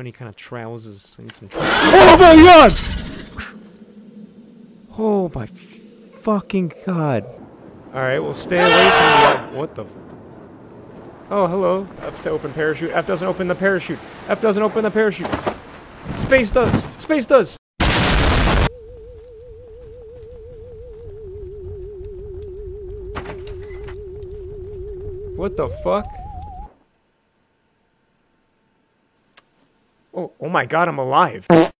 any kind of trousers. I need some. oh my god! Oh my fucking god! All right, we'll stay away from the. Uh, what the? Oh, hello. F to open parachute. F doesn't open the parachute. F doesn't open the parachute. Space does. Space does. What the fuck? Oh, oh my god, I'm alive.